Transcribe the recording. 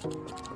Thank you.